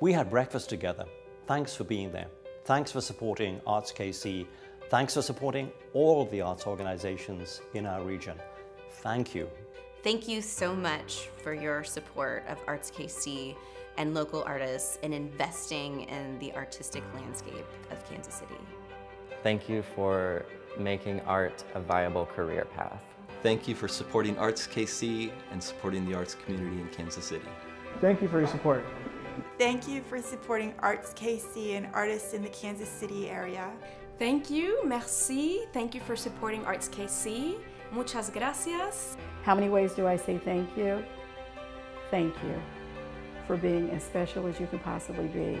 We had breakfast together. Thanks for being there. Thanks for supporting Arts KC. Thanks for supporting all of the arts organizations in our region. Thank you. Thank you so much for your support of Arts KC and local artists in investing in the artistic landscape of Kansas City. Thank you for making art a viable career path. Thank you for supporting Arts KC and supporting the arts community in Kansas City. Thank you for your support. Thank you for supporting Arts KC and artists in the Kansas City area. Thank you, merci. Thank you for supporting Arts KC. Muchas gracias. How many ways do I say thank you? Thank you for being as special as you can possibly be.